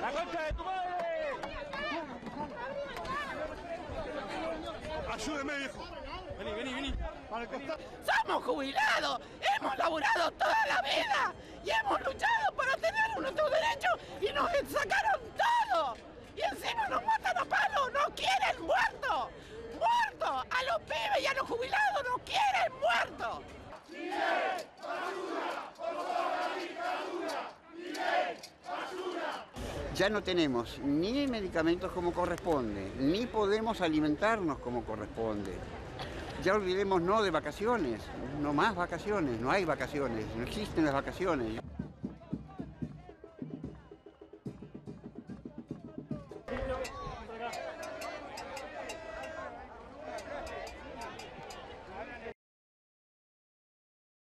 ¡La concha de tu madre! Ayúdeme, hijo. Vení, vení, vení. Para el costado. Somos jubilados, hemos laburado toda la vida y hemos luchado para tener nuestros derechos y nos sacaron Los los jubilados no quieren muertos! Ya no tenemos ni medicamentos como corresponde, ni podemos alimentarnos como corresponde. Ya olvidemos no de vacaciones, no más vacaciones, no hay vacaciones, no existen las vacaciones.